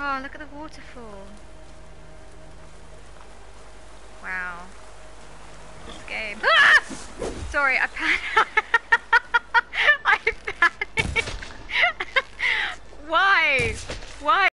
Oh, look at the waterfall. Wow. This game. Ah! Sorry, I panicked. I panicked. Why? Why?